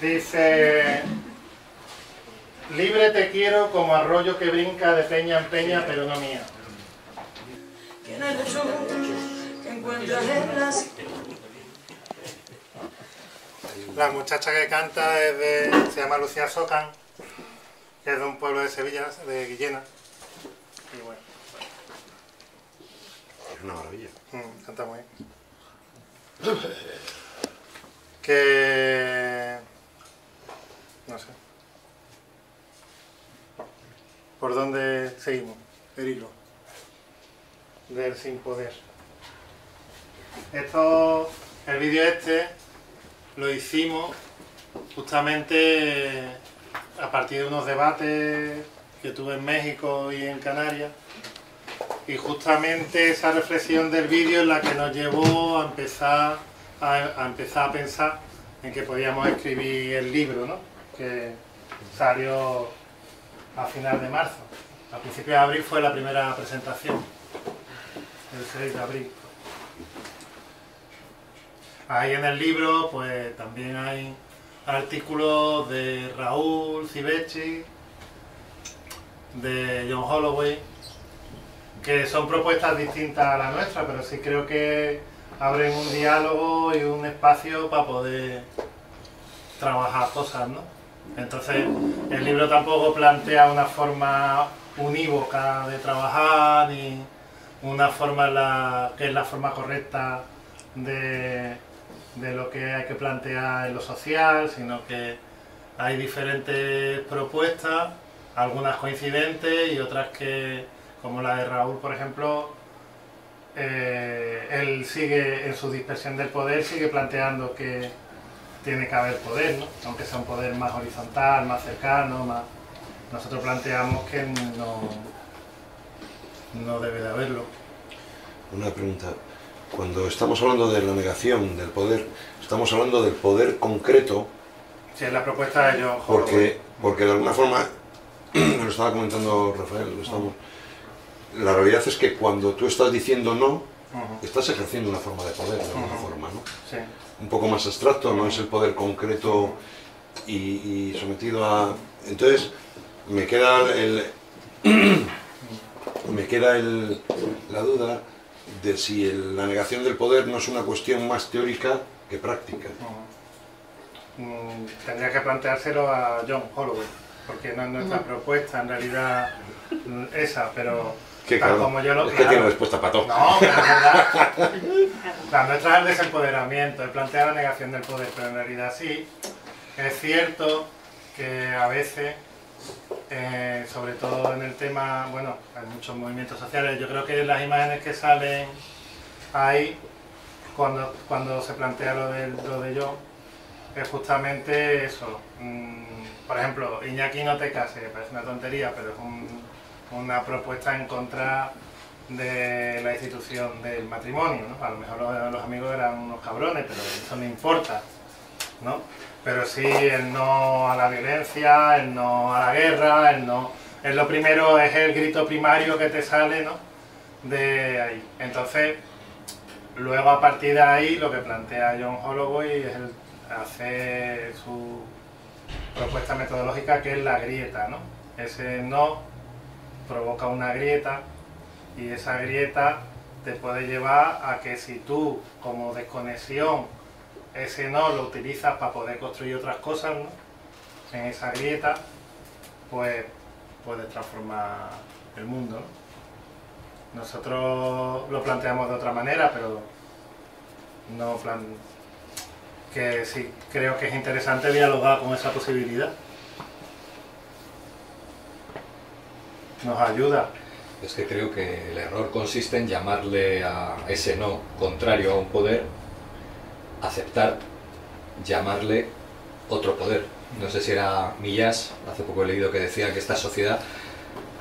Dice, libre te quiero como arroyo que brinca de peña en peña, pero no mía. La muchacha que canta es de, se llama Lucía Socan, que es de un pueblo de Sevilla, de Guillena. Y bueno, Es una maravilla. mm, canta muy bien. Que... no sé. ¿Por dónde seguimos? El hilo. Del sin poder. Esto, el vídeo este, lo hicimos justamente a partir de unos debates que tuve en México y en Canarias. Y justamente esa reflexión del vídeo es la que nos llevó a empezar a, a empezar a pensar en que podíamos escribir el libro, ¿no? Que salió a final de marzo. A principios de abril fue la primera presentación, el 6 de abril. Ahí en el libro pues también hay artículos de Raúl Civechi, de John Holloway, que son propuestas distintas a la nuestra, pero sí creo que abren un diálogo y un espacio para poder trabajar cosas, ¿no? Entonces, el libro tampoco plantea una forma unívoca de trabajar, ni una forma que es la forma correcta de, de lo que hay que plantear en lo social, sino que hay diferentes propuestas, algunas coincidentes y otras que, como la de Raúl, por ejemplo, eh, él sigue en su dispersión del poder, sigue planteando que tiene que haber poder, ¿no? aunque sea un poder más horizontal, más cercano, más... Nosotros planteamos que no, no debe de haberlo. Una pregunta. Cuando estamos hablando de la negación del poder, estamos hablando del poder concreto, Si es la propuesta de John Holloway. porque, porque de alguna forma, me lo estaba comentando Rafael, lo estamos, la realidad es que cuando tú estás diciendo no, Estás ejerciendo una forma de poder, de alguna forma, ¿no? sí. un poco más abstracto, no es el poder concreto y, y sometido a... Entonces, me queda el... me queda el- la duda de si el- la negación del poder no es una cuestión más teórica que práctica. Mm, Tendría que planteárselo a John Holloway, porque no es nuestra propuesta en realidad mm, esa, pero Tal claro, como yo lo es que claro. tiene respuesta para todo. No, pero es verdad. La nuestra es el desempoderamiento, el plantear la negación del poder, pero en realidad sí, es cierto que a veces, eh, sobre todo en el tema, bueno, hay muchos movimientos sociales, yo creo que las imágenes que salen ahí, cuando, cuando se plantea lo de, lo de yo, es justamente eso. mm, por ejemplo, Iñaki no te case, parece una tontería, pero es un- una propuesta en contra de la institución del matrimonio, ¿no? A lo mejor los, amigos eran unos cabrones, pero eso no importa, ¿no? Pero sí el no a la violencia, el no a la guerra, el no... Es lo primero, es el grito primario que te sale, ¿no? De ahí. Entonces, luego a partir de ahí lo que plantea John Holloway es el hacer su propuesta metodológica que es la grieta, ¿no? Ese no provoca una grieta y esa grieta te puede llevar a que si tú como desconexión ese no lo utilizas para poder construir otras cosas ¿no? en esa grieta pues puedes transformar el mundo ¿no? nosotros lo planteamos de otra manera pero no plan que sí creo que es interesante dialogar con esa posibilidad nos ayuda Es que creo que el error consiste en llamarle a ese no contrario a un poder, aceptar, llamarle otro poder. No sé si era Millás, hace poco he leído que decía que esta sociedad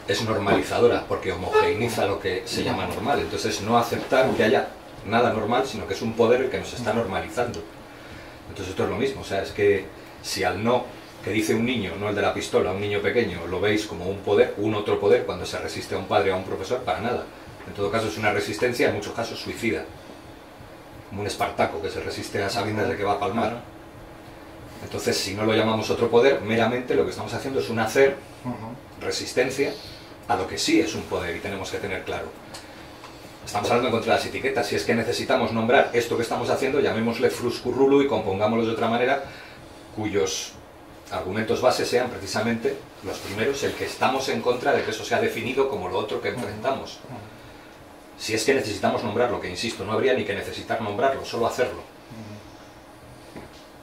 es normalizadora porque homogeneiza lo que se llama normal. Entonces no aceptar que haya nada normal, sino que es un poder el que nos está normalizando. Entonces esto es lo mismo, o sea, es que si al no que dice un niño, no el de la pistola, un niño pequeño, lo veis como un poder, un otro poder cuando se resiste a un padre o a un profesor, para nada. En todo caso es una resistencia, en muchos casos suicida. Como un espartaco que se resiste a sabiendas de que va a palmar. Entonces si no lo llamamos otro poder, meramente lo que estamos haciendo es un hacer resistencia a lo que sí es un poder y tenemos que tener claro. Estamos hablando contra las etiquetas. Si es que necesitamos nombrar esto que estamos haciendo, llamémosle fruscurrulo y compongámoslo de otra manera, cuyos argumentos base sean precisamente los primeros, el que estamos en contra de que eso sea definido como lo otro que enfrentamos. Si es que necesitamos nombrarlo, que insisto, no habría ni que necesitar nombrarlo, solo hacerlo.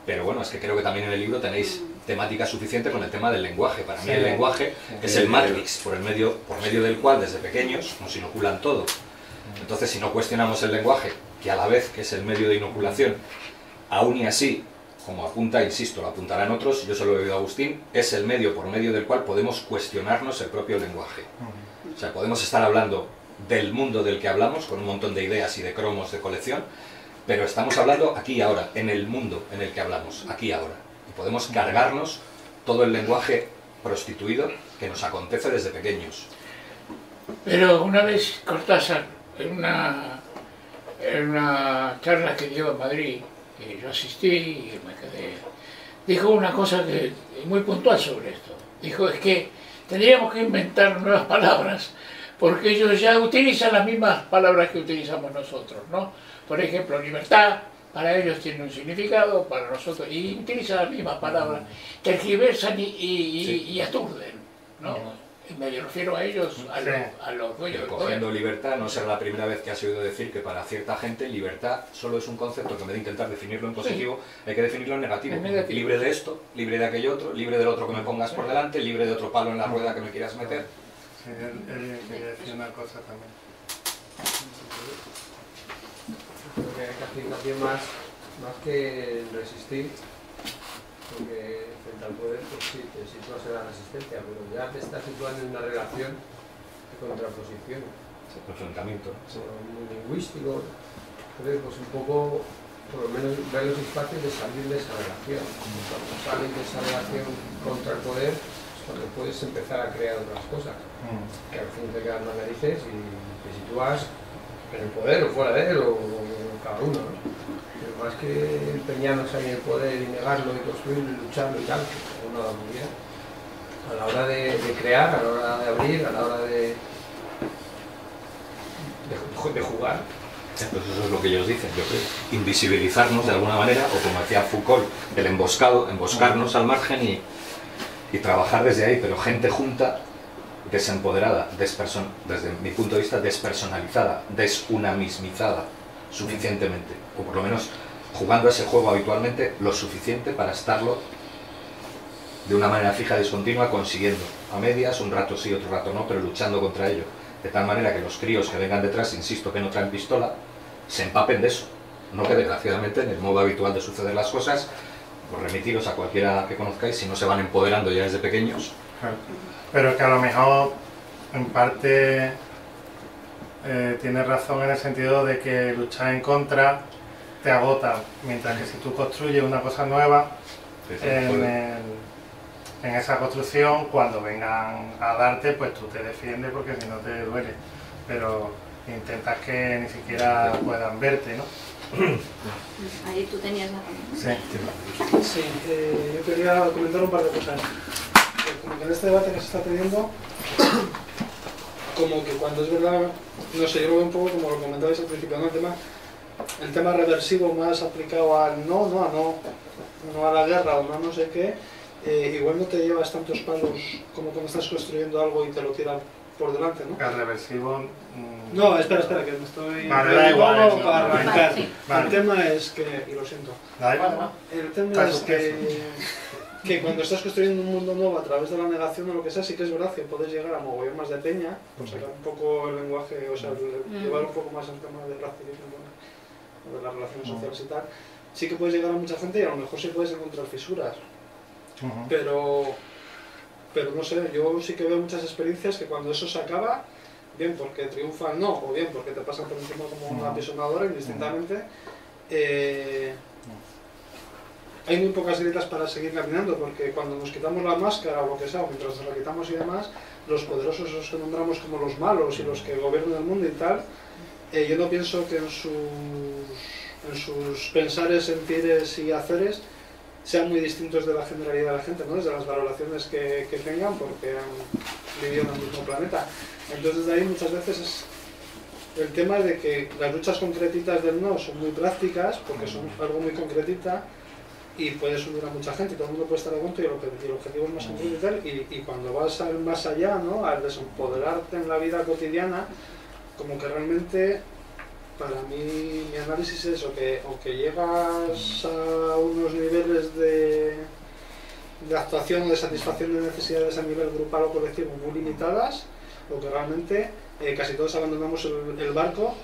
Pero bueno, es que creo que también en el libro tenéis temática suficiente con el tema del lenguaje. Para mí el lenguaje es el matrix por, el medio, por medio del cual desde pequeños nos inoculan todo. Entonces si no cuestionamos el lenguaje, que a la vez que es el medio de inoculación, aún y así, como apunta, insisto, lo apuntarán otros, yo se lo he oído a Agustín, es el medio por medio del cual podemos cuestionarnos el propio lenguaje. O sea, podemos estar hablando del mundo del que hablamos, con un montón de ideas y de cromos de colección, pero estamos hablando aquí y ahora, en el mundo en el que hablamos, aquí y ahora. Y podemos cargarnos todo el lenguaje prostituido que nos acontece desde pequeños. Pero una vez Cortázar, en una, en una charla que dio en Madrid, que yo asistí y me quedé, dijo una cosa que, muy puntual sobre esto. Dijo, es que tendríamos que inventar nuevas palabras, porque ellos ya utilizan las mismas palabras que utilizamos nosotros, ¿no? Por ejemplo, libertad, para ellos tiene un significado, para nosotros, y utilizan las mismas palabras, tergiversan y, y, y- Sí. y aturden, ¿no? Me refiero a ellos, a, Sí. los, a los dueños cogiendo libertad, no será la primera vez que has oído decir que para cierta gente libertad solo es un concepto que en vez de intentar definirlo en positivo, hay que definirlo en negativo. En negativo. Libre de esto, libre de aquello otro, libre del otro que me pongas por delante, libre de otro palo en la rueda que me quieras meter. Sí, él, él quería decir una cosa también. Creo que hay que hacer más, más que resistir, porque frente al poder, pues sí, te sitúas en la resistencia, pero ya te estás situando en una relación de contraposición, Enfrentamiento. como muy lingüístico. Entonces, pues un poco, por lo menos, ver los espacios de salir de esa relación. Cuando sales de esa relación contra el poder, es cuando puedes empezar a crear otras cosas que al fin te quedan las narices y te sitúas en el poder o fuera de él o, o cada uno, ¿no? Más que empeñarnos en el poder y negarlo y construirlo y lucharlo y tal, uno da muy bien. A la hora de, de crear, a la hora de abrir, a la hora de, de, de jugar, Pues eso es lo que ellos dicen, yo creo. Invisibilizarnos de alguna manera, o como decía Foucault, el emboscado, emboscarnos al margen y, y trabajar desde ahí, pero gente junta, desempoderada, desde mi punto de vista, despersonalizada, desunamismizada, suficientemente, o por lo menos jugando ese juego habitualmente lo suficiente para estarlo de una manera fija, discontinua, consiguiendo a medias, un rato sí, otro rato no, pero luchando contra ello. De tal manera que los críos que vengan detrás, insisto, que no traen pistola, se empapen de eso. No que desgraciadamente, en el modo habitual de suceder las cosas, pues remitiros a cualquiera que conozcáis, si no se van empoderando ya desde pequeños. Pero que a lo mejor, en parte, eh, tienes razón en el sentido de que luchar en contra te agota, mientras que si tú construyes una cosa nueva, en, el- en esa construcción, cuando vengan a darte, pues tú te defiendes porque si no te duele. Pero intentas que ni siquiera puedan verte, ¿no? Ahí tú tenías la palabra. Sí. Sí, eh, yo quería comentar un par de cosas. Como que en este debate que se está teniendo, como que cuando es verdad, no sé, yo lo veo un poco como lo comentabais al principio, ¿no? El tema, el tema reversivo más aplicado al no, no, a no, no a la guerra o no a no sé qué, eh, igual no te llevas tantos palos como cuando estás construyendo algo y te lo tiran por delante, ¿no? El reversivo. mm, No, espera, espera, que me estoy... Vale, da igual, eso. para arrancar. Vale, sí. Vale. El tema es que, y lo siento, Da igual, ¿no? el tema Caso, es que, que cuando estás construyendo un mundo nuevo a través de la negación o lo que sea, sí que es verdad que puedes llegar a mogollón más de peña, por sacar un poco el lenguaje, o sea, Mm. llevar un poco más el tema del racismo de las relaciones sociales y tal. Sí que puedes llegar a mucha gente y a lo mejor sí puedes encontrar fisuras, pero, pero no sé, yo sí que veo muchas experiencias que cuando eso se acaba, bien porque triunfan no, o bien porque te pasan por encima como una Mm. pisonadora indistintamente, eh, hay muy pocas grietas para seguir caminando, porque cuando nos quitamos la máscara o lo que sea, o mientras nos la quitamos y demás, los poderosos, esos que nombramos como los malos y los que gobiernan el mundo y tal, eh, yo no pienso que en sus, en sus pensares, sentires y haceres sean muy distintos de la generalidad de la gente, ¿no? desde las valoraciones que, que tengan, porque han vivido en el mismo planeta. Entonces, de ahí muchas veces es el tema de que las luchas concretitas del no son muy prácticas, porque son algo muy concretita, y puede subir a mucha gente, y todo el mundo puede estar de acuerdo, y el, objetivo es más concreto y tal, y, y cuando vas al más allá, ¿no? al desempoderarte en la vida cotidiana, como que realmente para mí mi análisis es o que, o que llegas a unos niveles de, de actuación o de satisfacción de necesidades a nivel grupal o colectivo muy limitadas, o que realmente eh, casi todos abandonamos el, el barco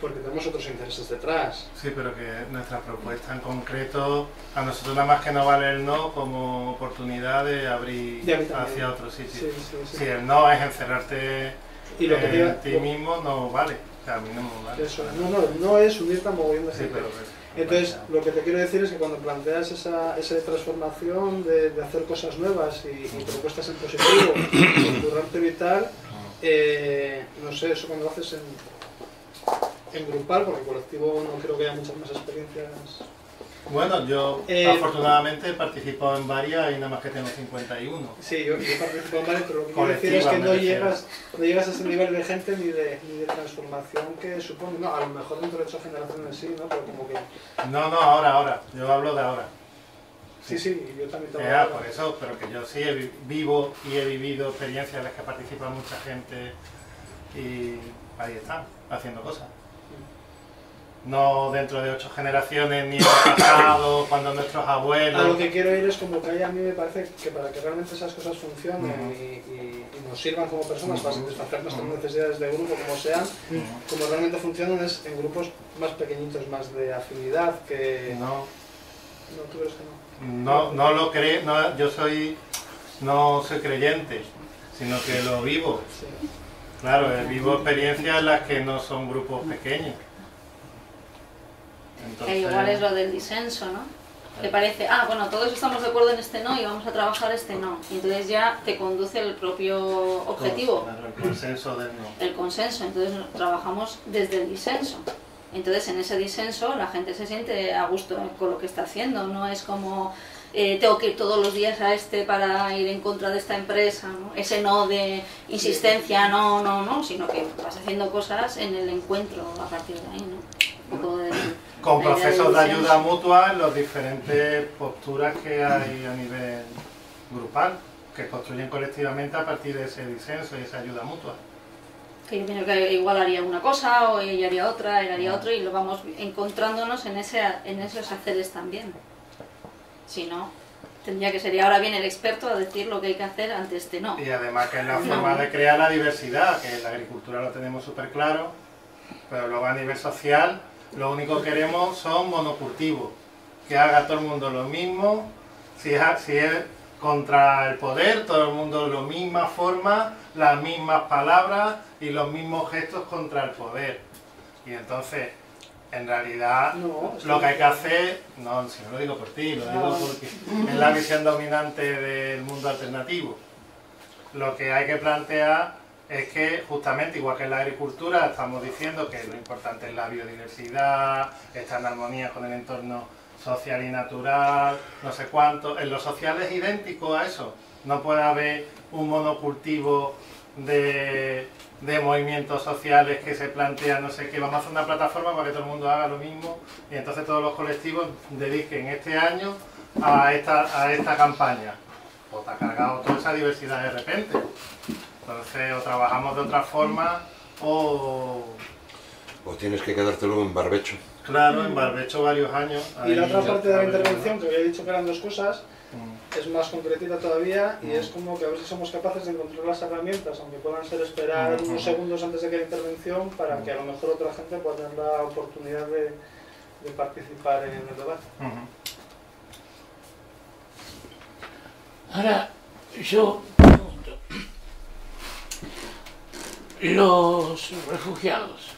porque tenemos otros intereses detrás. Sí, pero que nuestra propuesta en concreto, a nosotros nada más que nos vale el no como oportunidad de abrir hacia otro sitio. Sí, sí, sí. Si el no es encerrarte Y lo que te iba- ti lo- mismo, no vale. O sea, a mí no me vale. Eso, no, no, no es unirte a mogollón de Sí, gente. Entonces, lo que te quiero decir es que cuando planteas esa, esa transformación de, de hacer cosas nuevas y, y propuestas en positivo, currarte vital, eh, no sé, eso cuando lo haces en, en grupal, porque colectivo no creo que haya muchas más experiencias. Bueno, yo Eh, afortunadamente he participado en varias y nada más que tengo 51. Sí, yo, yo participo en varias, pero lo que quiero decir es que no llegas, no llegas a ese nivel de gente ni de, ni de transformación que supone. No, a lo mejor dentro de ocho generaciones sí, ¿no? Pero como que. No, no, ahora, ahora. Yo hablo de ahora. Sí, sí, yo también tengo. Eh, ah, por eso, pero que yo sí vivo y he vivido experiencias en las que participa mucha gente y ahí están, haciendo cosas. No dentro de ocho generaciones ni en el pasado, cuando nuestros A lo abuelos. que quiero ir es como que a mí me parece que para que realmente esas cosas funcionen y, y- y nos sirvan como personas para Ujú. satisfacer nuestras necesidades de grupo como sean, como realmente funcionan es en grupos más pequeñitos, más de afinidad, que... No, No, tú crees que no. no, no lo creo, no, yo soy, no soy creyente, sino que lo vivo. Sí. Claro, eh, vivo experiencias en las que no son grupos pequeños. Que igual es lo del disenso, ¿no? Que parece, ah, bueno, todos estamos de acuerdo en este no y vamos a trabajar este no. Y entonces ya te conduce el propio objetivo, Claro, el consenso del no. el consenso. Entonces trabajamos desde el disenso. Entonces en ese disenso la gente se siente a gusto con lo que está haciendo. No es como eh, tengo que ir todos los días a este para ir en contra de esta empresa. ¿no? Ese no de insistencia, no, no, no, sino que vas haciendo cosas en el encuentro a partir de ahí. ¿no? Con procesos de ayuda mutua en las diferentes posturas que hay a nivel grupal, que construyen colectivamente a partir de ese disenso y esa ayuda mutua. que yo pienso que igual haría una cosa o ella haría otra, él haría otra y lo vamos encontrándonos en, ese, en esos haceres también. Si no, tendría que ser ahora viene el experto a decir lo que hay que hacer ante este no. Y además que es la forma de crear la diversidad, que en la agricultura lo tenemos súper claro, pero luego a nivel social lo único que queremos son monocultivos, que haga todo el mundo lo mismo, si es, si es contra el poder, todo el mundo lo misma forma, las mismas palabras y los mismos gestos contra el poder. Y entonces, en realidad, No, lo que hay que hacer, no, si no lo digo por ti, lo digo porque es la visión dominante del mundo alternativo. Lo que hay que plantear es que justamente igual que en la agricultura estamos diciendo que lo importante es la biodiversidad, estar en armonía con el entorno social y natural, no sé cuánto. En lo social es idéntico a eso. No puede haber un monocultivo de, movimientos sociales que se plantean, no sé qué, vamos a hacer una plataforma para que todo el mundo haga lo mismo y entonces todos los colectivos dediquen este año a esta, a esta campaña. Te ha cargado toda esa diversidad de repente. Entonces, o trabajamos de otra forma o, O tienes que quedarte luego en barbecho. claro, en barbecho varios años. Y la otra parte de la intervención, que había dicho que eran dos cosas, Mm. es más concretita todavía y es como que a ver si somos capaces de encontrar las herramientas, aunque puedan ser esperar Ujú. unos segundos antes de que la intervención, para que a lo mejor otra gente pueda tener la oportunidad de, de participar en el debate. Ahora, yo los refugiados,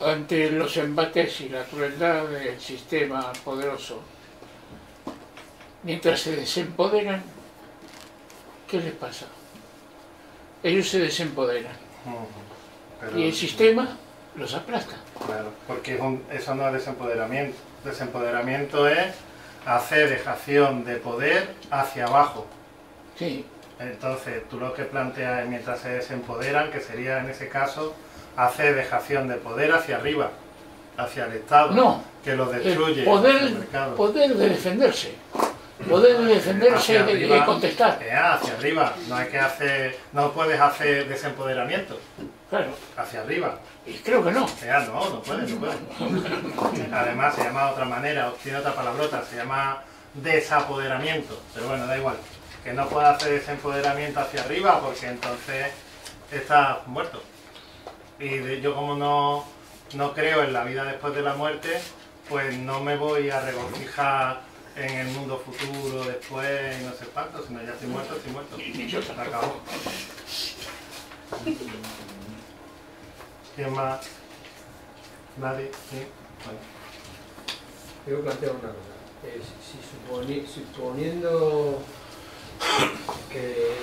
ante los embates y la crueldad del sistema poderoso, mientras se desempoderan, ¿qué les pasa? Ellos se desempoderan. Pero- y el sistema los aplasta. Claro, porque es un- eso no es desempoderamiento. Desempoderamiento es hacer dejación de poder hacia abajo. Sí, Entonces, tú lo que planteas es mientras se desempoderan, que sería en ese caso hacer dejación de poder hacia arriba, hacia el Estado, No, que lo el destruye poder, hacia el mercado. poder de defenderse. Poder de defenderse y de contestar. eh, hacia arriba, no hay que hacer, no puedes hacer desempoderamiento, Claro, hacia arriba. y creo que no. Ah, no, no puedes, no puedes. Además se llama de otra manera, tiene otra palabrota, se llama desapoderamiento, pero bueno, da igual. Que no puedas hacer desempoderamiento hacia arriba porque entonces estás muerto. Y de- yo como no, no creo en la vida después de la muerte, pues no me voy a regocijar en el mundo futuro después y no sé cuánto, sino ya estoy muerto, estoy muerto. Se acabó. ¿Quién más? ¿Nadie? ¿Sí? Bueno. Quiero plantear una cosa. Eh, si, si suponi- suponiendo que,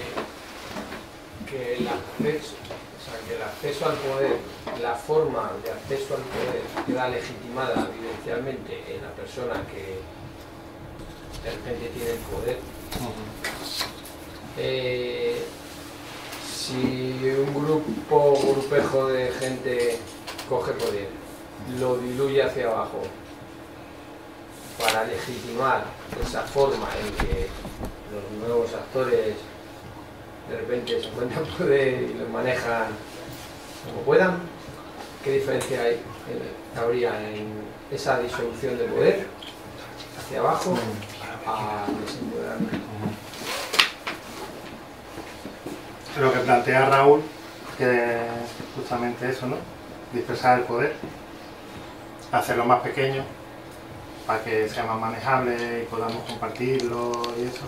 que el acceso, o sea, que el acceso al poder, la forma de acceso al poder queda legitimada evidencialmente en la persona que de repente tiene el poder, eh, si un grupo, grupejo de gente coge poder, lo diluye hacia abajo para legitimar esa forma en que los nuevos actores de repente se encuentran poder y lo manejan como puedan, ¿qué diferencia hay, habría en esa disolución de poder hacia abajo a desempoderamiento? Lo que plantea Raúl, que es justamente eso, ¿no? Dispersar el poder, hacerlo más pequeño, para que sea más manejable y podamos compartirlo y eso.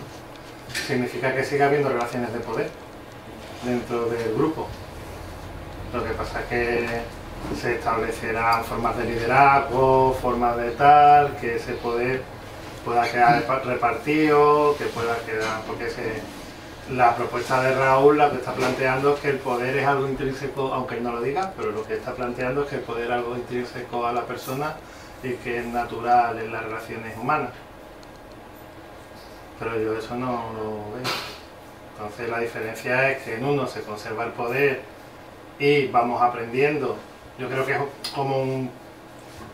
Significa que siga habiendo relaciones de poder dentro del grupo. Lo que pasa es que se establecerán formas de liderazgo, formas de tal, que ese poder pueda quedar repartido, que pueda quedar, porque la propuesta de Raúl la que está planteando es que el poder es algo intrínseco, aunque él no lo diga, pero lo que está planteando es que el poder es algo intrínseco a la persona y que es natural en las relaciones humanas. Pero yo eso no lo veo. Entonces la diferencia es que en uno se conserva el poder y vamos aprendiendo. Yo creo que es como un,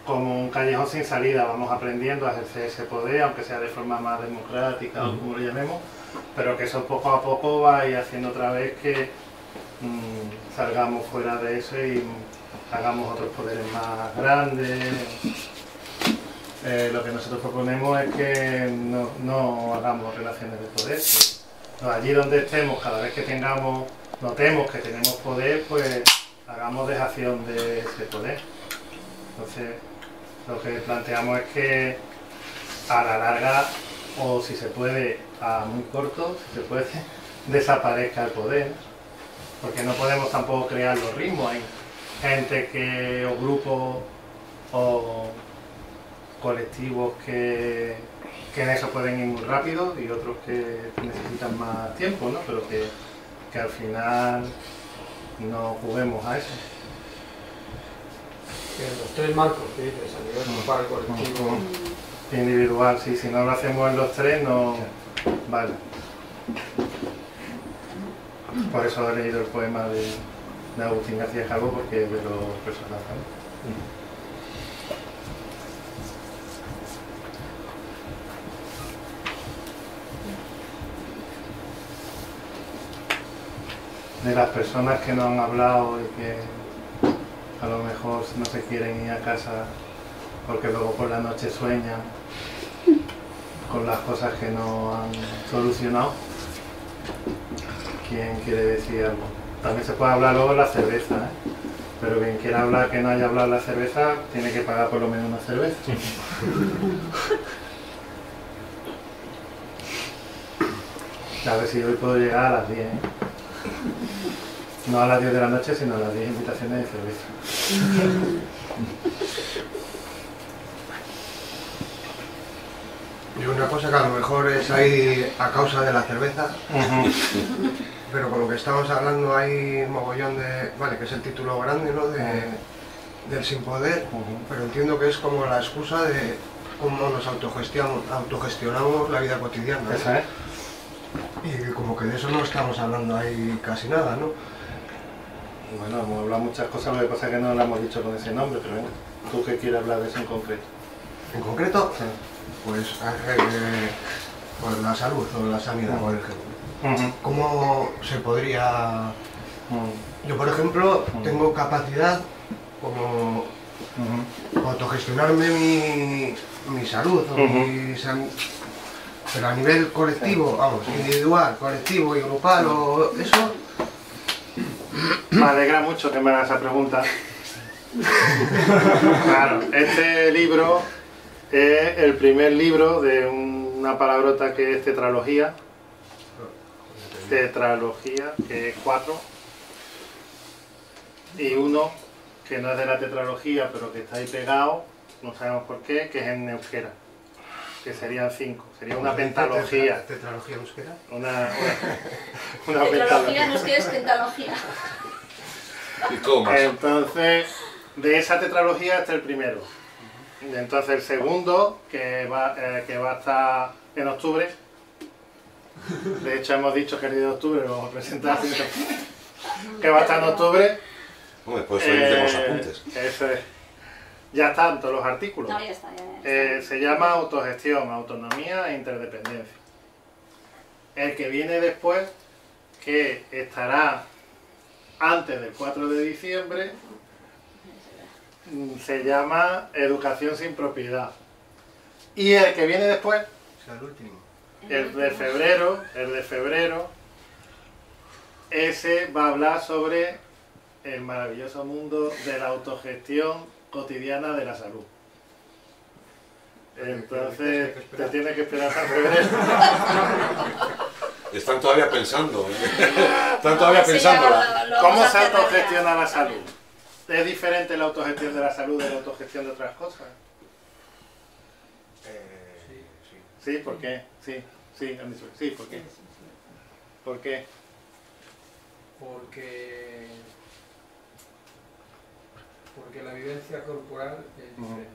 como un callejón sin salida, vamos aprendiendo a ejercer ese poder, aunque sea de forma más democrática o como lo llamemos, pero que eso poco a poco va a ir haciendo otra vez que mm, salgamos fuera de eso y hagamos otros poderes más grandes. Eh, lo que nosotros proponemos es que no, no hagamos relaciones de poder. que allí donde estemos, cada vez que tengamos, notemos que tenemos poder, pues hagamos dejación de ese poder. Entonces, lo que planteamos es que a la larga, o si se puede, a muy corto, si se puede, desaparezca el poder. Porque no podemos tampoco crear los ritmos. Hay gente que, o grupos, o colectivos que, que en eso pueden ir muy rápido y otros que necesitan más tiempo, ¿no? Pero que, que al final no juguemos a eso. Que los tres marcos que dices, a nivel grupal, colectivo, Individual, sí, si no lo hacemos en los tres, no. Vale. Por eso he leído el poema de, de Agustín García Calvo, porque es de los personajes. ¿no? De las personas que no han hablado y que a lo mejor no se quieren ir a casa porque luego por la noche sueñan con las cosas que no han solucionado. ¿Quién quiere decir algo? También se puede hablar luego de la cerveza, ¿eh? pero quien quiera hablar que no haya hablado de la cerveza tiene que pagar por lo menos una cerveza. A ver si hoy puedo llegar a las 10. ¿eh? No a las 10 de la noche, sino a las 10 invitaciones de cerveza. Y una cosa que a lo mejor es ahí a causa de la cerveza, pero con lo que estamos hablando hay mogollón de... Vale, que es el título grande, ¿no? De, del sin poder, pero entiendo que es como la excusa de cómo nos autogestionamos, autogestionamos la vida cotidiana. ¿eh? Y como que de eso no estamos hablando ahí casi nada, ¿no? Bueno, hemos hablado muchas cosas, lo que pasa es que no lo hemos dicho con ese nombre, pero venga, tú que quieres hablar de eso en concreto. En concreto, Sí. pues, eh, pues la salud o la sanidad, por ejemplo. ¿Cómo se podría... Ujú. Yo, por ejemplo, Mm. tengo capacidad como autogestionarme mi, mi salud, o mi san- pero a nivel colectivo, vamos, individual, colectivo y grupal, o eso, Me alegra mucho que me hagas esa pregunta. Claro, este libro es el primer libro de una palabrota que es tetralogía. Tetralogía, que es cuatro. Y uno que no es de la tetralogía, pero que está ahí pegado, no sabemos por qué, que es en euskera. Que serían cinco. Sería una pentalogía. Tetralogía euskera. Una, una, una Tetralogía pentalogía. no es que es tentalogía. Y más. Entonces, de esa tetralogía este es el primero. Y Entonces el segundo, que va, eh, que va a estar en octubre. De hecho hemos dicho que el día de octubre lo vamos a presentar. que- va a estar en octubre. Hombre, con los Eh, apuntes. eso es. Ya están todos los artículos. No, ya está, ya, ya está. Eh, se llama autogestión, autonomía e interdependencia. El que viene después, que estará antes del 4 de diciembre, mm, se llama educación sin propiedad. Y el que viene después, el último. el de febrero, el de febrero, ese va a hablar sobre el maravilloso mundo de la autogestión cotidiana de la salud. Entonces, te tienes que esperar hasta febrero. Están todavía pensando. ¿eh? Están todavía pensando. ¿Cómo se autogestiona la salud? ¿Es diferente la autogestión de la salud de la autogestión de otras cosas? Sí, ¿por qué? Sí, sí, sí, ¿por qué? ¿Por qué? Porque, porque la vivencia corporal es diferente.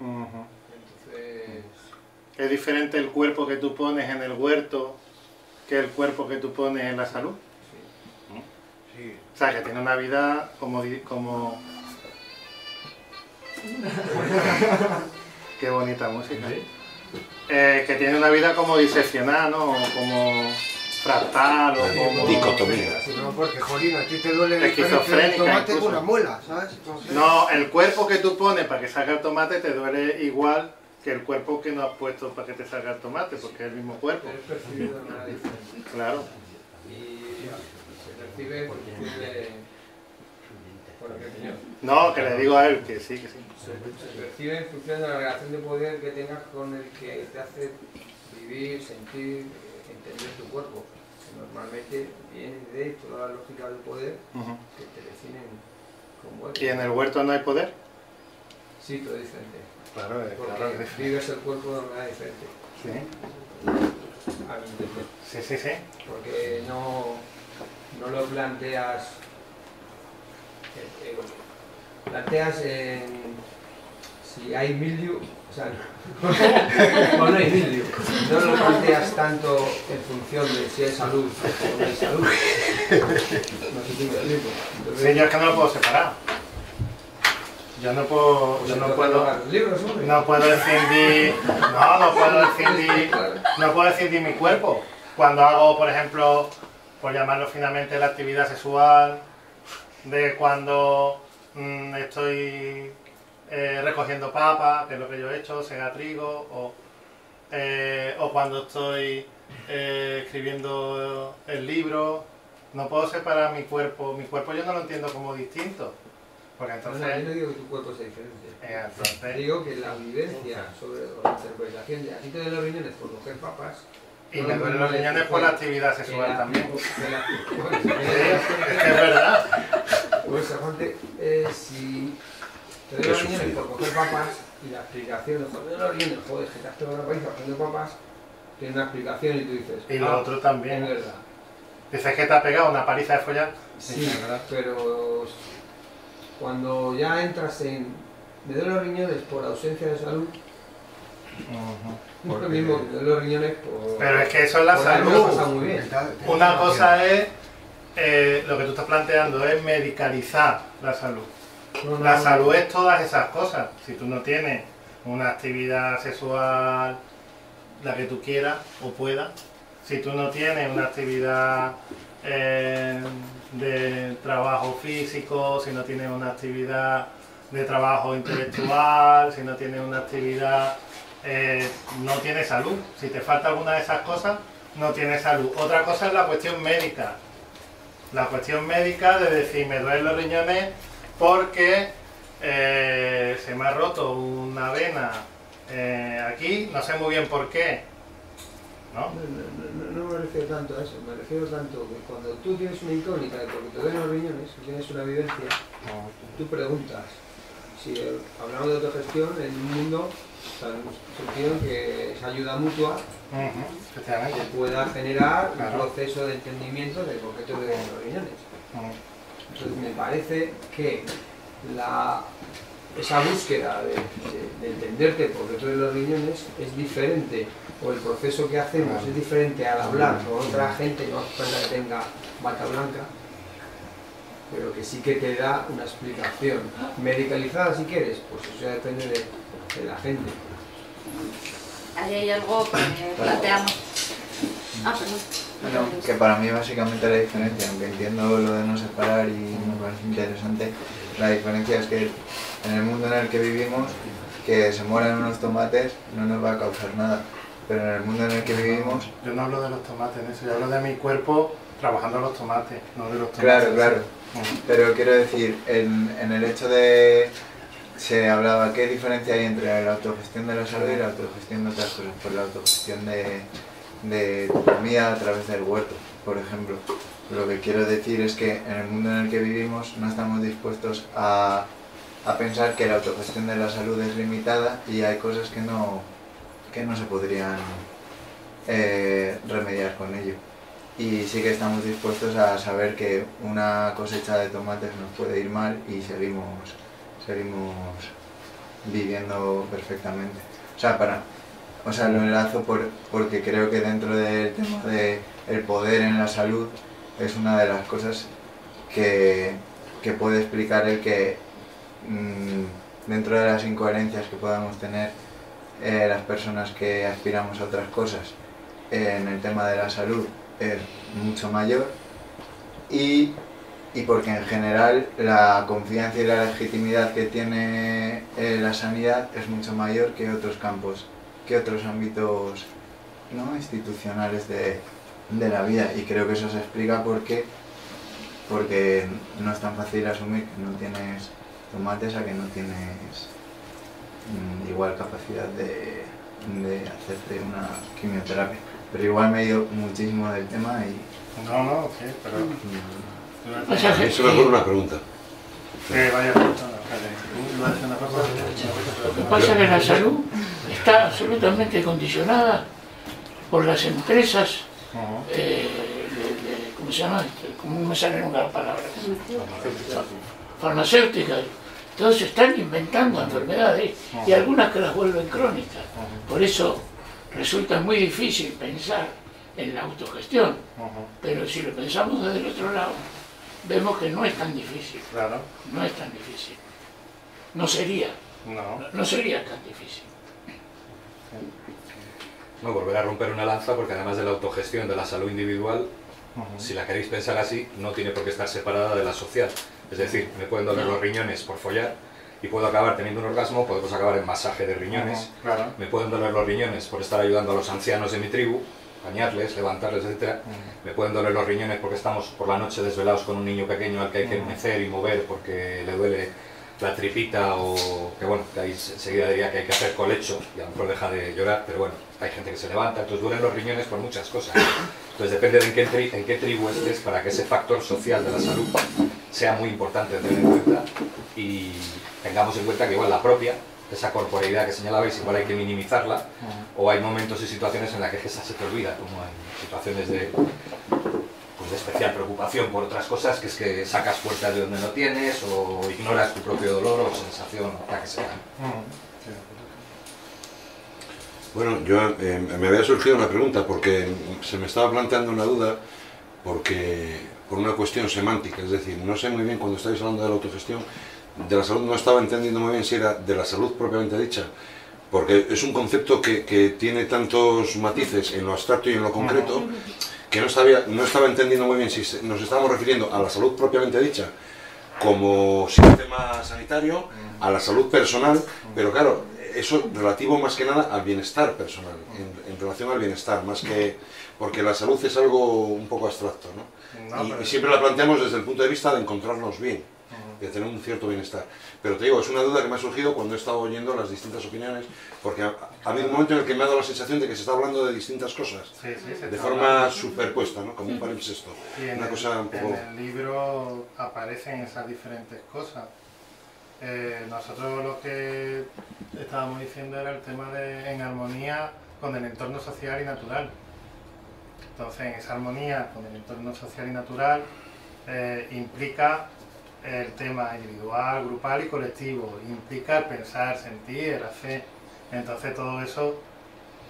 Entonces, ¿Es diferente el cuerpo que tú pones en el huerto que el cuerpo que tú pones en la salud? sí. Sí. O sea, que tiene una vida como... como... Qué bonita música. Eh, que tiene una vida como diseccionada, ¿no? Como fractal o como... Dicotomía. No, porque, jolín, a ti te duele el Esquizofrénica tomate incluso. con una muela, ¿sabes? Entonces- No, el cuerpo que tú pones para que salga el tomate te duele igual que el cuerpo que no has puesto para que te salga el tomate, porque es el mismo cuerpo. Es. Claro. Y se percibe. No, que le digo a él que sí, que sí. Se, se percibe en función de la relación de poder que tengas con el que te hace vivir, sentir, entender tu cuerpo. Normalmente viene de toda la lógica del poder Ujú. que te definen como eres. ¿Y en el huerto no hay poder? Sí, todo es diferente. Claro, eh, Porque claro. que sí. vives el cuerpo de manera diferente, Sí, a mi entender. sí, sí. sí. Porque no, no lo planteas. eh, eh, planteas en. Si hay mildew, o sea, no, no. No lo planteas tanto en función de si hay salud o no hay salud. No sé si yo es que no lo puedo separar. Yo no puedo, pues yo no puedo, no puedo escindir, no, no puedo Claro. no puedo escindir mi cuerpo. Cuando hago, por ejemplo, por llamarlo finamente, la actividad sexual, de cuando mm, estoy eh, recogiendo papas, que es lo que yo he hecho, sega trigo, o, eh, o cuando estoy eh, escribiendo el libro, no puedo separar mi cuerpo, mi cuerpo yo no lo entiendo como distinto, porque no, yo entonces, no digo que tu cuerpo sea diferente. eh, entonces Digo que la vivencia sobre o la interpretación de aquí te duelen los riñones por coger papas. y me duelen los riñones por la actividad sexual la- también. que la- bueno, Sí, que es verdad. Pues aguante, eh, si te riñones sufrido. por coger papas y la explicación de joder, me los riñones, joder, que te has pegado una paliza cogiendo papas, tiene una explicación y tú dices. Y lo "Ah, otro Es también. verdad. Dices que te ha pegado una paliza de follar. Sí, es verdad. pero cuando ya entras en. Me duelen los riñones por ausencia de salud, Ujú. No es lo mismo que los riñones por... Pero es que eso es la me salud. muy bien. Una cosa es, eh, lo que tú estás planteando es medicalizar la salud. La salud es todas esas cosas. Si tú no tienes una actividad sexual, la que tú quieras o puedas, si tú no tienes una actividad eh, de trabajo físico, si no tienes una actividad de trabajo intelectual, si no tienes una actividad, eh, no tienes salud. Si te falta alguna de esas cosas, no tienes salud. Otra cosa es la cuestión médica. La cuestión médica de decir, me duelen los riñones porque eh, se me ha roto una vena eh, aquí, no sé muy bien por qué. ¿No? No, no, me refiero tanto a eso, me refiero tanto que cuando tú tienes una incógnita de por qué te duelen los riñones, tienes una evidencia, tú preguntas. Si eh, hablamos de autogestión, en un mundo tan sentido que es ayuda mutua que pueda generar Claro. un proceso de entendimiento de por qué te duelen los riñones. Entonces me parece que la, esa búsqueda de, de- de entenderte por te duelen los riñones es diferente, o el proceso que hacemos es diferente al hablar con otra gente, no hace falta que tenga bata blanca, pero que sí que te da una explicación. Medicalizada si quieres, pues eso ya depende de, de la gente. Ahí hay algo que planteamos. Ah, perdón. No, que para mí básicamente la diferencia, aunque entiendo lo de no separar y me parece interesante, la diferencia es que en el mundo en el que vivimos, que se mueran unos tomates no nos va a causar nada, pero en el mundo en el que vivimos, Yo no hablo de los tomates, eso, yo hablo de mi cuerpo trabajando los tomates, no de los tomates. claro, claro, pero quiero decir, en, en el hecho de, se hablaba, ¿qué diferencia hay entre la autogestión de la salud y la autogestión de otras cosas? Pues la autogestión de, de tu comida a través del huerto, por ejemplo. Lo que quiero decir es que en el mundo en el que vivimos no estamos dispuestos a, a pensar que la autogestión de la salud es limitada y hay cosas que no, que no se podrían eh, remediar con ello. Y sí que estamos dispuestos a saber que una cosecha de tomates nos puede ir mal y seguimos, seguimos viviendo perfectamente. O sea, para, o sea, lo enlazo por, porque creo que dentro del tema de el poder en la salud es una de las cosas que, que puede explicar el que mm, dentro de las incoherencias que podamos tener eh, las personas que aspiramos a otras cosas en el tema de la salud es mucho mayor y, y porque en general la confianza y la legitimidad que tiene eh, la sanidad es mucho mayor que otros campos, que otros ámbitos ¿no? institucionales de, de la vida y creo que eso se explica porque porque no es tan fácil asumir que no tienes tomates a que no tienes mm, igual capacidad de, de hacerte una quimioterapia. Pero igual me he ido muchísimo del tema y... No, no, sí, pero... Mm. O sea, A mí se me ocurre una pregunta. Lo que pasa es que la salud está absolutamente condicionada por las empresas, eh, de- de- ¿cómo se llama? ¿Cómo me sale nunca la palabra? Farmacéuticas. Entonces están inventando enfermedades y algunas que las vuelven crónicas. Por eso resulta muy difícil pensar en la autogestión. Pero si lo pensamos desde el otro lado, vemos que no es tan difícil. Claro, No es tan difícil. No sería, no. no sería tan difícil. No, volver a romper una lanza porque además de la autogestión de la salud individual, Ujú. si la queréis pensar así, no tiene por qué estar separada de la social. Es decir, me pueden doler los riñones por follar y puedo acabar teniendo un orgasmo, podemos acabar en masaje de riñones. Ujú, Claro. Me pueden doler los riñones por estar ayudando a los ancianos de mi tribu, bañarles, levantarles, etc. Me pueden doler los riñones porque estamos por la noche desvelados con un niño pequeño al que hay que mecer y mover porque le duele la tripita o que bueno, que ahí se- enseguida diría que hay que hacer colecho y a lo mejor deja de llorar, pero bueno, hay gente que se levanta, entonces duelen los riñones por muchas cosas. Entonces depende de en qué, tri- en qué tribu estés para que ese factor social de la salud sea muy importante de tener en cuenta y tengamos en cuenta que igual la propia, esa corporeidad que señalabais, igual hay que minimizarla o hay momentos y situaciones en las que esa se te olvida, como hay situaciones de, pues de especial preocupación por otras cosas, que es que sacas fuerzas de donde no tienes o ignoras tu propio dolor o sensación, o la que sea. Bueno, yo eh, me había surgido una pregunta porque se me estaba planteando una duda porque por una cuestión semántica, es decir, no sé muy bien cuando estáis hablando de la autogestión, de la salud no estaba entendiendo muy bien si era de la salud propiamente dicha, porque es un concepto que, que tiene tantos matices en lo abstracto y en lo concreto que no, sabía, no estaba entendiendo muy bien si se- nos estábamos refiriendo a la salud propiamente dicha como sistema sanitario, a la salud personal, pero claro, eso relativo más que nada al bienestar personal, en, en relación al bienestar, más que porque la salud es algo un poco abstracto, ¿no? No, y, pero- y siempre la planteamos desde el punto de vista de encontrarnos bien, de tener un cierto bienestar. Pero te digo, es una duda que me ha surgido cuando he estado oyendo las distintas opiniones, porque ha, ha habido un momento en el que me ha dado la sensación de que se está hablando de distintas cosas, Sí, sí, de forma superpuesta, ¿no? Como un palimpsesto. Y Una el, cosa un poco... en el libro aparecen esas diferentes cosas. Eh, nosotros lo que estábamos diciendo era el tema de en armonía con el entorno social y natural. Entonces, en esa armonía con el entorno social y natural eh, implica el tema individual, grupal y colectivo, implica el pensar, sentir, el hacer. Entonces, todo eso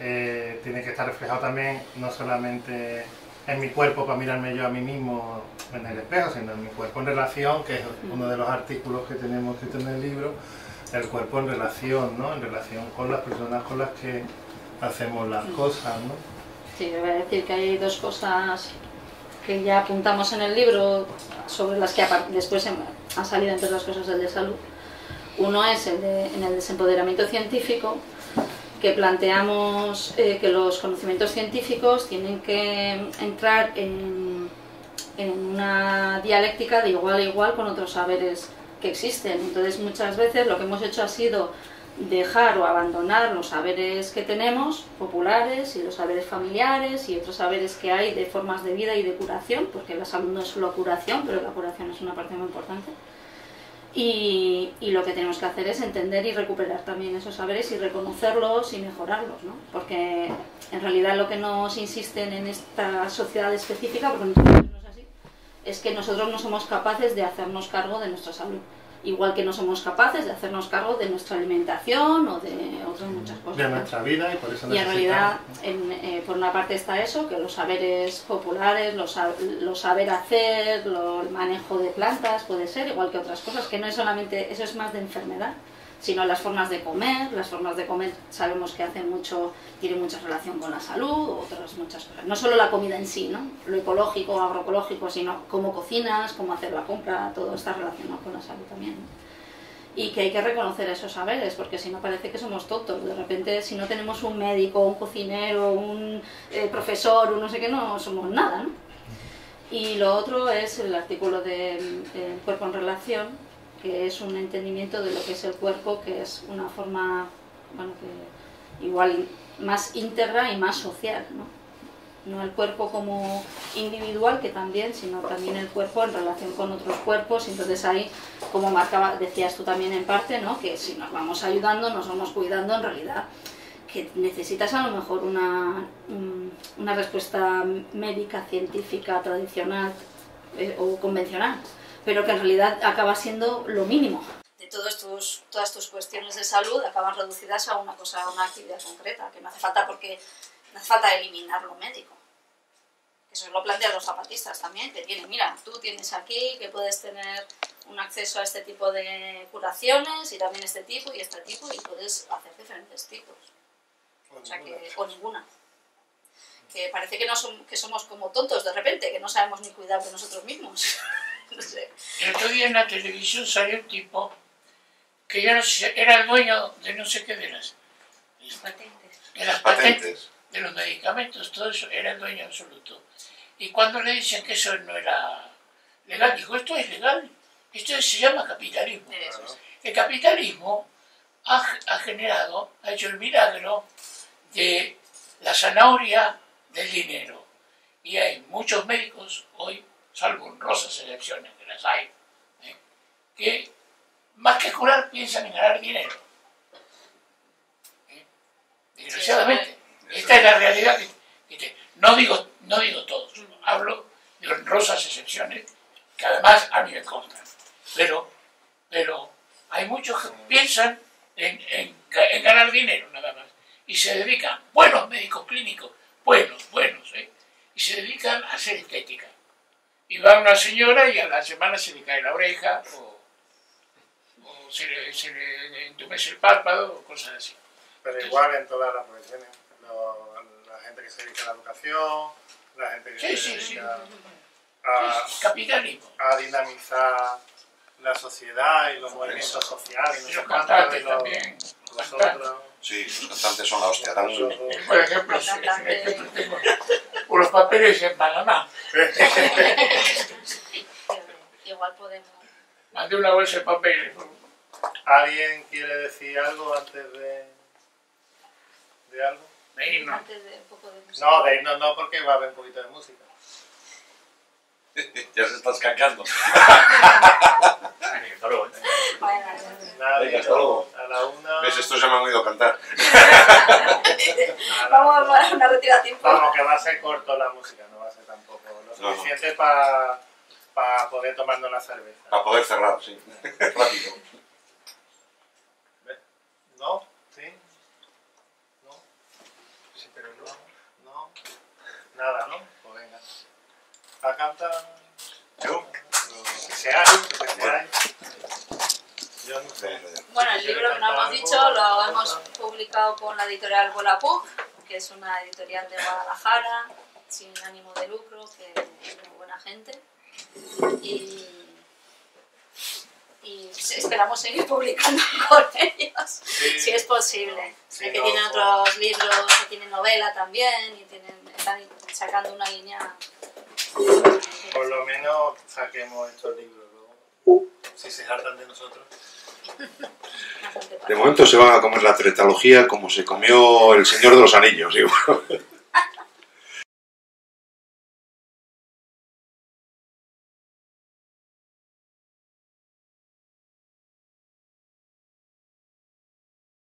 eh, tiene que estar reflejado también no solamente en mi cuerpo para mirarme yo a mí mismo en el espejo, sino en mi cuerpo en relación, que es uno de los artículos que tenemos escrito en el libro, el cuerpo en relación, ¿no? En relación con las personas con las que hacemos las cosas, ¿no? Sí, voy a decir que hay dos cosas que ya apuntamos en el libro, sobre las que después hem- han salido entre las cosas el de salud. Uno es el de, en el desempoderamiento científico, que planteamos eh, que los conocimientos científicos tienen que entrar en, en una dialéctica de igual a igual con otros saberes que existen. Entonces muchas veces lo que hemos hecho ha sido dejar o abandonar los saberes que tenemos, populares, y los saberes familiares, y otros saberes que hay de formas de vida y de curación, porque la salud no es solo curación, pero la curación es una parte muy importante. Y, lo que tenemos que hacer es entender y recuperar también esos saberes y reconocerlos y mejorarlos, ¿no? Porque en realidad lo que nos insisten en esta sociedad específica, porque no es así, es que nosotros no somos capaces de hacernos cargo de nuestra salud. Igual que no somos capaces de hacernos cargo de nuestra alimentación o de otras muchas cosas. De nuestra vida y por eso Y en realidad, en, eh, por una parte está eso, que los saberes populares, los, los saber hacer, lo- el manejo de plantas puede ser, igual que otras cosas, que no es solamente, eso es más de enfermedad, sino las formas de comer, las formas de comer sabemos que hacen mucho, tienen mucha relación con la salud, otras muchas cosas. No solo la comida en sí, ¿no? Lo ecológico, agroecológico, sino cómo cocinas, cómo hacer la compra, todo está relacionado con la salud también. y que hay que reconocer esos saberes, porque si no parece que somos tontos. De repente, si no tenemos un médico, un cocinero, un eh, profesor, un no sé qué, no somos nada. ¿no? Y lo otro es el artículo de eh, cuerpo en relación, que es un entendimiento de lo que es el cuerpo, que es una forma, bueno, que igual más íntegra y más social, ¿no? no el cuerpo como individual que también, sino también el cuerpo en relación con otros cuerpos. Entonces ahí, como marcaba, decías tú también en parte, ¿no? que si nos vamos ayudando, nos vamos cuidando en realidad que necesitas a lo mejor una, un- una respuesta médica, científica, tradicional eh, o convencional, pero que en realidad acaba siendo lo mínimo. De todos tus, todas tus cuestiones de salud acaban reducidas a una cosa, a una actividad concreta, que no hace falta porque no hace falta eliminar lo médico. Eso lo plantean los zapatistas también, que tienen, mira, tú tienes aquí que puedes tener un acceso a este tipo de curaciones y también este tipo y este tipo y puedes hacer diferentes tipos. O sea que, o ninguna. Que parece que, no som- que somos como tontos de repente, que no sabemos ni cuidar de nosotros mismos. El otro día en la televisión salió un tipo que ya no sé, era el dueño de no sé qué de las, de las patentes, de los medicamentos, todo eso, era el dueño absoluto. Y cuando le dicen que eso no era legal, dijo, esto es legal, esto se llama capitalismo. El capitalismo ha, ha generado, ha hecho el milagro de la zanahoria del dinero. Y hay muchos médicos hoy, salvo honrosas excepciones que las hay, ¿eh? que más que curar piensan en ganar dinero. ¿Eh? Desgraciadamente, esta es la realidad que, que te- no digo no digo todos, hablo de honrosas excepciones que además a mí me constan. Pero, pero hay muchos que piensan en, en en ganar dinero nada más. y se dedican, buenos médicos clínicos, buenos, buenos, ¿eh? y se dedican a hacer estética. Y va una señora y a la semana se le cae la oreja o, o se, le, se le entumece el párpado o cosas así. Pero igual en todas las profesiones. Lo- la gente que se dedica a la educación, la gente que Sí, se sí, sí. dedica a, Capitalismo. a dinamizar la sociedad y los movimientos sociales. Y los cantantes y los- también. los otros, Sí, los cantantes son la hostia, Por ejemplo, cantantes. ejemplo tengo por los papeles en Panamá. Igual podemos. Mandé una bolsa de papeles. ¿Alguien quiere decir algo antes de, de algo? De irnos. Antes de un poco de música. No, de irnos no, porque va a haber un poquito de música. ya se está escaqueando. Hasta luego. Bueno, Nada, Venga, hasta luego. A la una. ¿Ves? Estos ya me han oído cantar. a la- Vamos a dar una retirada a tiempo. Vamos, que va a ser corto la música, no va a ser tampoco lo No, no. suficiente para poder tomarnos la cerveza. Para poder cerrar, sí. Rápido. ¿No? ¿Sí? ¿No? Sí, pero no. ¿No? Nada, ¿no? ¿A cantar? ¿Yo? Seáis, lo que seáis. Yo no sé. Bueno, el libro que no hemos dicho lo hemos publicado con la editorial Volapuk, que es una editorial de Guadalajara, sin ánimo de lucro, que es muy buena gente. Y, y esperamos seguir publicando con ellos, Sí. si es posible. Sí, Sé que no, tienen otros libros, que tienen novela también, y tienen, están sacando una línea. Por lo menos saquemos estos libros luego. Si se hartan de nosotros. De momento se van a comer la tretalogía como se comió el Señor de los Anillos. igual.